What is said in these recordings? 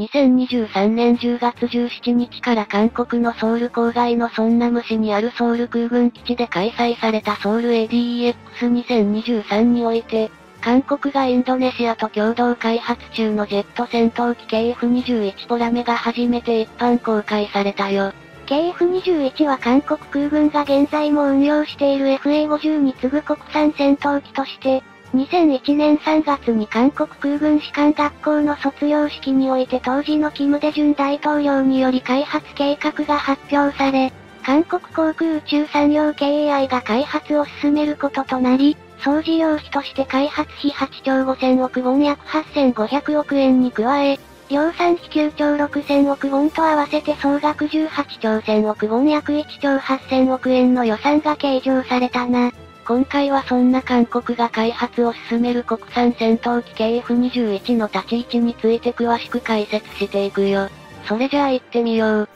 2023年10月17日から韓国のソウル郊外のソンナム市にあるソウル空軍基地で開催されたソウル ADEX2023 において、韓国がインドネシアと共同開発中のジェット戦闘機 KF21 ポラメが初めて一般公開されたよ。KF21 は韓国空軍が現在も運用している FA50 に次ぐ国産戦闘機として、2001年3月に韓国空軍士官学校の卒業式において当時のキム・デジュン大統領により開発計画が発表され、韓国航空宇宙産業 KAI が開発を進めることとなり、総事業費として開発費8兆5000億ウォン約8500億円に加え、量産費9兆6000億ウォンと合わせて総額18兆1000億ウォン約1兆8000億円の予算が計上されたな。今回はそんな韓国が開発を進める国産戦闘機 KF21 の立ち位置について詳しく解説していくよ。それじゃあ行ってみよう。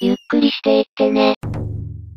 ゆっくりしていってね。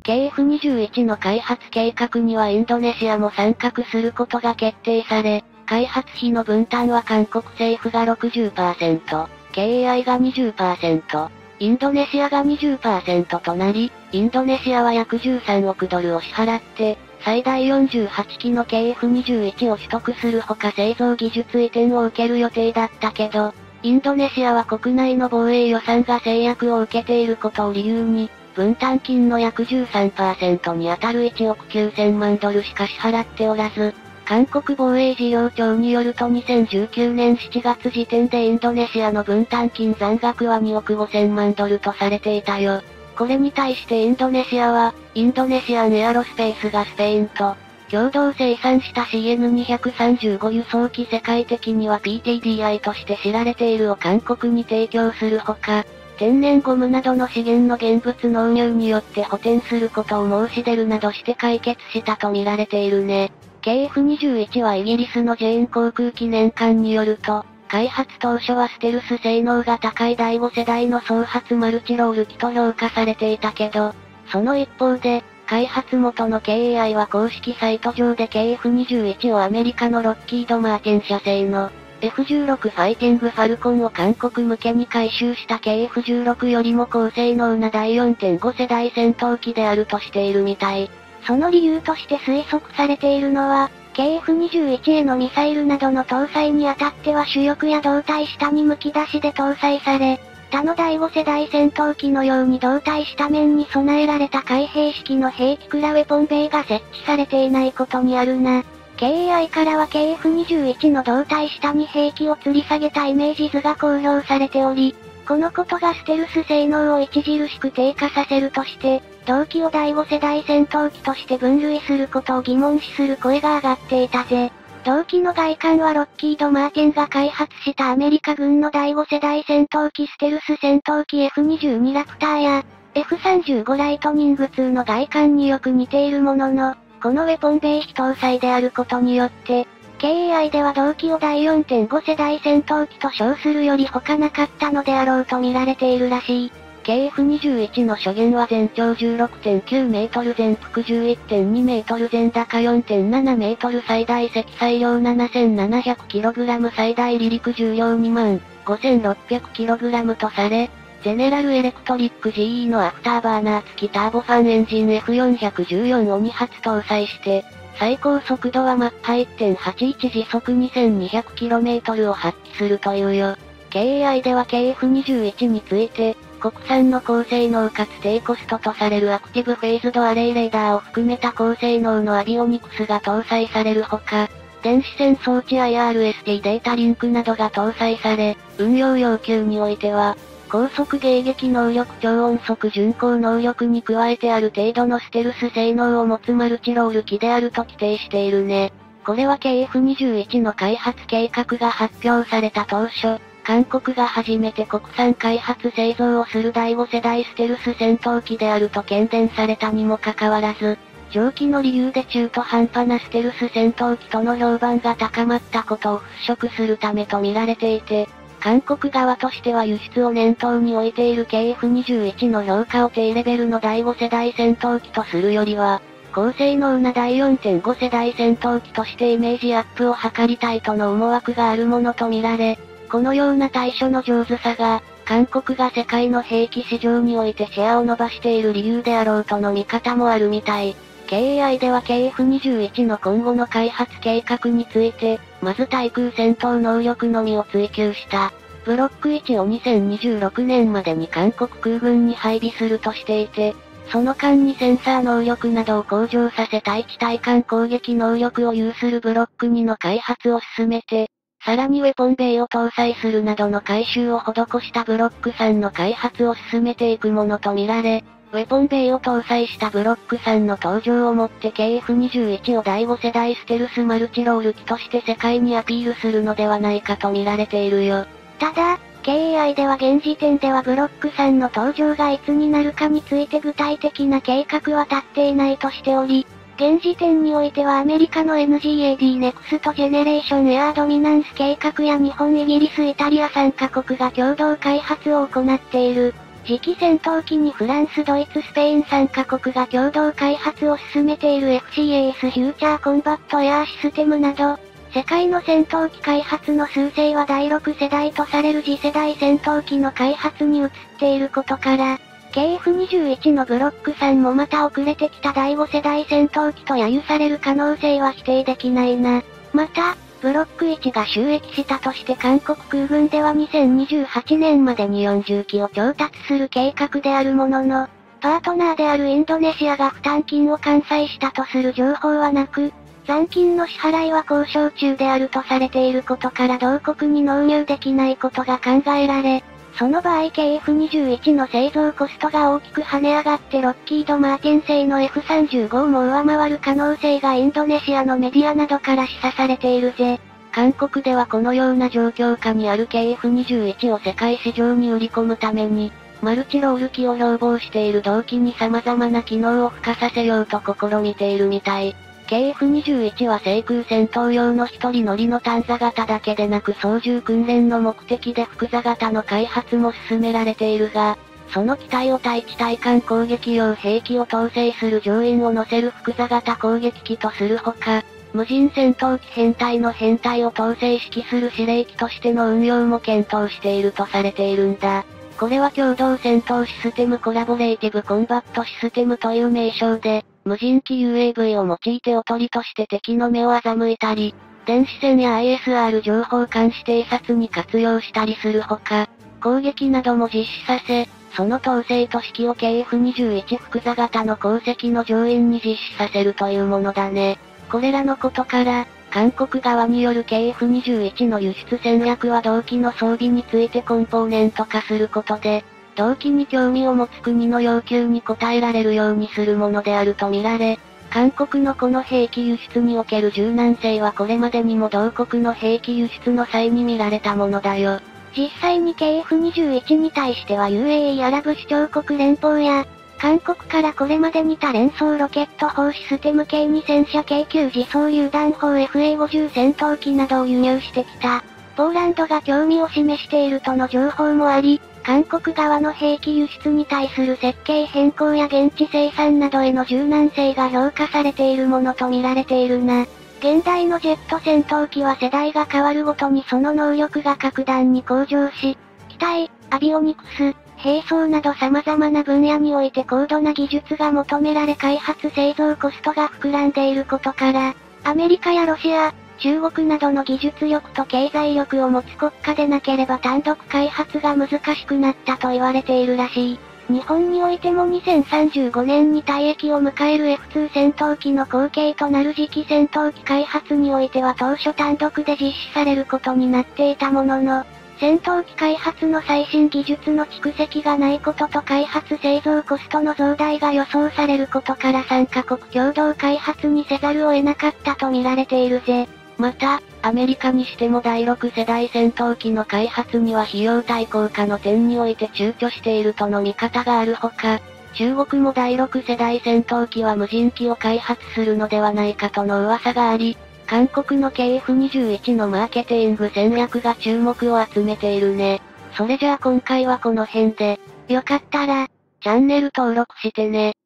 KF21 の開発計画にはインドネシアも参画することが決定され、開発費の分担は韓国政府が60%、KAI が20%、インドネシアが20%となり、インドネシアは約13億ドルを支払って、最大48機の KF21 を取得するほか製造技術移転を受ける予定だったけど、インドネシアは国内の防衛予算が制約を受けていることを理由に、分担金の約13%に当たる1億9000万ドルしか支払っておらず、韓国防衛事業庁によると2019年7月時点でインドネシアの分担金残額は2億5000万ドルとされていたよ。これに対してインドネシアは、インドネシアンエアロスペースがスペインと、共同生産した CN235 輸送機世界的には PTDI として知られているを韓国に提供するほか、天然ゴムなどの資源の現物納入によって補填することを申し出るなどして解決したと見られているね。KF21 はイギリスのジェーン航空記念館によると、開発当初はステルス性能が高い第5世代の総発マルチロール機と評価されていたけど、その一方で、開発元の KAI は公式サイト上で KF21 をアメリカのロッキード・マーティン社製の F16 ファイティングファルコンを韓国向けに回収した KF16 よりも高性能な第4.5世代戦闘機であるとしているみたい。その理由として推測されているのは、KF21 へのミサイルなどの搭載にあたっては主翼や胴体下に剥き出しで搭載され、他の第5世代戦闘機のように胴体下面に備えられた開閉式の兵器クラウェポンベイが設置されていないことにあるな。KAI からは KF21 の胴体下に兵器を吊り下げたイメージ図が公表されており、このことがステルス性能を著しく低下させるとして、同機を第5世代戦闘機として分類することを疑問視する声が上がっていたぜ。同機の外観はロッキード・マーティンが開発したアメリカ軍の第5世代戦闘機ステルス戦闘機 F22 ラプターや、F35 ライトニング2の外観によく似ているものの、このウェポンベイ非搭載であることによって、KAI では同機を第4.5世代戦闘機と称するより他なかったのであろうと見られているらしい。KF21 の諸元は全長16.9メートル全幅11.2メートル全高4.7メートル最大積載量 7700kg 最大離陸重量2万 5600kg とされ、ゼネラルエレクトリック GE のアフターバーナー付きターボファンエンジン F414 を2発搭載して、最高速度はマッハ1.81時速 2200km を発揮するというよ。KAI では KF21 について、国産の高性能かつ低コストとされるアクティブフェイズドアレイレーダーを含めた高性能のアビオニクスが搭載されるほか、電子戦装置 IRST データリンクなどが搭載され、運用要求においては、高速迎撃能力超音速巡航能力に加えてある程度のステルス性能を持つマルチロール機であると規定しているね。これは KF21 の開発計画が発表された当初、韓国が初めて国産開発製造をする第5世代ステルス戦闘機であると懸伝されたにもかかわらず、上記の理由で中途半端なステルス戦闘機との評判が高まったことを払拭するためと見られていて、韓国側としては輸出を念頭に置いている KF21 の評価を低レベルの第5世代戦闘機とするよりは、高性能な第4.5世代戦闘機としてイメージアップを図りたいとの思惑があるものとみられ、このような対処の上手さが、韓国が世界の兵器市場においてシェアを伸ばしている理由であろうとの見方もあるみたい。KAI では KF21 の今後の開発計画について、まず対空戦闘能力のみを追求した。ブロック1を2026年までに韓国空軍に配備するとしていて、その間にセンサー能力などを向上させ対地対艦攻撃能力を有するブロック2の開発を進めて、さらにウェポンベイを搭載するなどの改修を施したブロック3の開発を進めていくものとみられ、ウェポンベイを搭載したブロック3の登場をもって KF21 を第5世代ステルスマルチロール機として世界にアピールするのではないかと見られているよ。ただ、KAI では現時点ではブロック3の登場がいつになるかについて具体的な計画は立っていないとしており、現時点においてはアメリカの NGAD Next Generation Air Dominance 計画や日本イギリスイタリア3カ国が共同開発を行っている。次期戦闘機にフランス、ドイツ、スペイン3カ国が共同開発を進めている FCAS Future Combat Air System など、世界の戦闘機開発の趨勢は第6世代とされる次世代戦闘機の開発に移っていることから、KF21 のブロック3もまた遅れてきた第5世代戦闘機と揶揄される可能性は否定できないな。また、ブロック1が収益したとして韓国空軍では2028年までに40機を調達する計画であるものの、パートナーであるインドネシアが負担金を完済したとする情報はなく、残金の支払いは交渉中であるとされていることから同国に納入できないことが考えられ、その場合 KF21 の製造コストが大きく跳ね上がってロッキード・マーティン製の F35 も上回る可能性がインドネシアのメディアなどから示唆されているぜ。韓国ではこのような状況下にある KF21 を世界市場に売り込むために、マルチロール機を標榜している動機に様々な機能を付加させようと試みているみたい。KF21 は制空戦闘用の一人乗りの単座型だけでなく操縦訓練の目的で複座型の開発も進められているが、その機体を対地対艦攻撃用兵器を統制する乗員を乗せる複座型攻撃機とするほか、無人戦闘機編隊の編隊を統制指揮する司令機としての運用も検討しているとされているんだ。これは共同戦闘システムコラボレーティブコンバットシステムという名称で、無人機 UAV を用いておとりとして敵の目を欺いたり、電子戦や ISR 情報監視偵察に活用したりするほか、攻撃なども実施させ、その統制と指揮を KF21 複座型の功績の上院に実施させるというものだね。これらのことから、韓国側による KF21 の輸出戦略は同機の装備についてコンポーネント化することで、同機に興味を持つ国の要求に応えられるようにするものであるとみられ、韓国のこの兵器輸出における柔軟性はこれまでにも同国の兵器輸出の際に見られたものだよ。実際に KF21 に対しては UAE アラブ首長国連邦や、韓国からこれまでに多連装ロケット砲システム系2戦車軽級自走榴弾砲 FA50 戦闘機などを輸入してきた。ポーランドが興味を示しているとの情報もあり、韓国側の兵器輸出に対する設計変更や現地生産などへの柔軟性が評価されているものと見られているな。現代のジェット戦闘機は世代が変わるごとにその能力が格段に向上し、機体、アビオニクス、兵装など様々な分野において高度な技術が求められ開発製造コストが膨らんでいることから、アメリカやロシア、中国などの技術力と経済力を持つ国家でなければ単独開発が難しくなったと言われているらしい。日本においても2035年に退役を迎える F2 戦闘機の後継となる次期戦闘機開発においては当初単独で実施されることになっていたものの、戦闘機開発の最新技術の蓄積がないことと開発製造コストの増大が予想されることから3カ国共同開発にせざるを得なかったと見られているぜ。また、アメリカにしても第6世代戦闘機の開発には費用対効果の点において躊躇しているとの見方があるほか、中国も第6世代戦闘機は無人機を開発するのではないかとの噂があり、韓国の KF21 のマーケティング戦略が注目を集めているね。それじゃあ今回はこの辺で、よかったら、チャンネル登録してね。